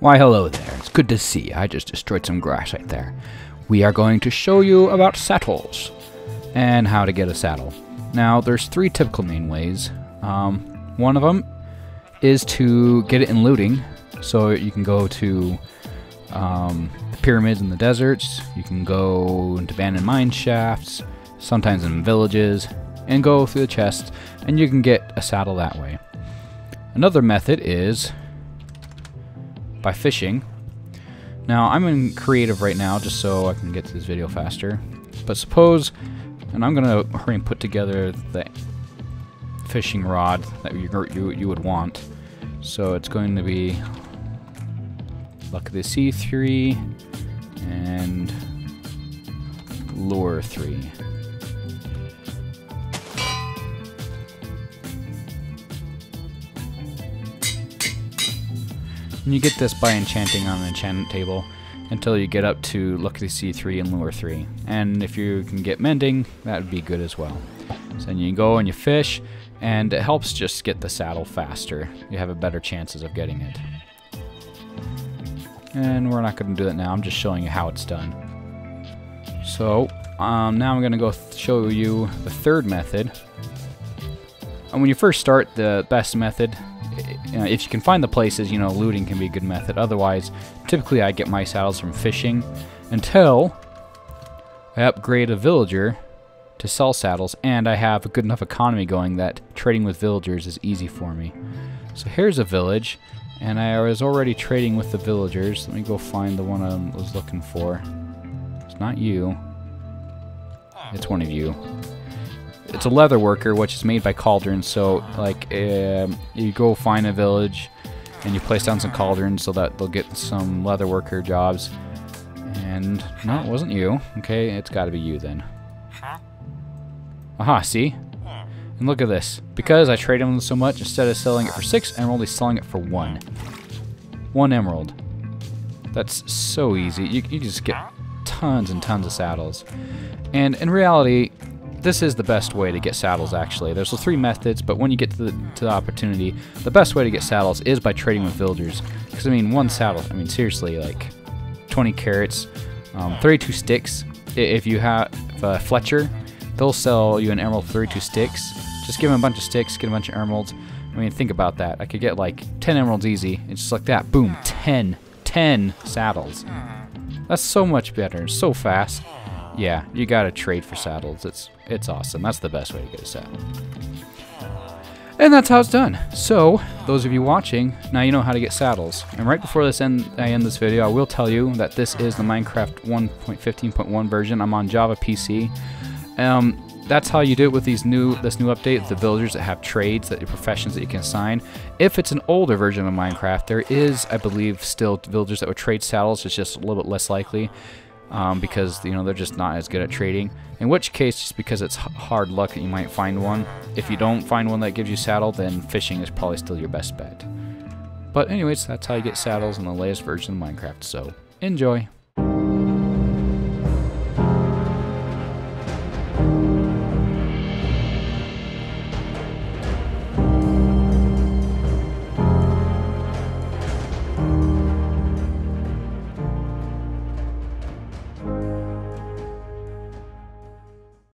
Why hello there, it's good to see. I just destroyed some grass right there. We are going to show you about saddles and how to get a saddle. Now there's three typical main ways. Um, one of them is to get it in looting, so you can go to um, the pyramids in the deserts, you can go into abandoned mine shafts, sometimes in villages, and go through the chests, and you can get a saddle that way. Another method is by fishing. Now, I'm in creative right now just so I can get to this video faster. But suppose, and I'm going to hurry and put together the fishing rod that you, you, you would want. So it's going to be Luck of the Sea 3 and Lure 3. And you get this by enchanting on an enchantment table until you get up to Lucky C3 and Lure 3. And if you can get Mending, that would be good as well. So then you go and you fish, and it helps just get the saddle faster. You have a better chances of getting it. And we're not going to do that now, I'm just showing you how it's done. So, um, now I'm going to go show you the third method. And when you first start, the best method know, if you can find the places, you know, looting can be a good method. Otherwise, typically I get my saddles from fishing until I upgrade a villager to sell saddles, and I have a good enough economy going that trading with villagers is easy for me. So here's a village, and I was already trading with the villagers. Let me go find the one I was looking for. It's not you. It's one of you it's a leather worker, which is made by cauldrons. So, like, um, you go find a village and you place down some cauldrons so that they'll get some leather worker jobs. And no, it wasn't you. Okay, it's got to be you then. Aha, see? And look at this. Because I trade them so much, instead of selling it for six emerald, he's selling it for one. One emerald. That's so easy. You, you just get tons and tons of saddles. And in reality, this is the best way to get saddles actually. There's three methods, but when you get to the, to the opportunity, the best way to get saddles is by trading with villagers. Because I mean, one saddle, I mean seriously, like 20 carrots, um, 32 sticks. If you have uh, Fletcher, they'll sell you an emerald 32 sticks. Just give them a bunch of sticks, get a bunch of emeralds. I mean, think about that. I could get like 10 emeralds easy. It's just like that. Boom, 10, 10 saddles. That's so much better, so fast yeah, you gotta trade for saddles. It's it's awesome. That's the best way to get a saddle. And that's how it's done. So, those of you watching, now you know how to get saddles. And right before this end, I end this video, I will tell you that this is the Minecraft 1.15.1 version. I'm on Java PC. Um, that's how you do it with these new this new update, the villagers that have trades, that professions that you can assign. If it's an older version of Minecraft, there is, I believe, still villagers that would trade saddles. It's just a little bit less likely um, because you know they're just not as good at trading. In which case, just because it's hard luck that you might find one. If you don't find one that gives you saddle, then fishing is probably still your best bet. But anyways, that's how you get saddles in the latest version of Minecraft. So enjoy.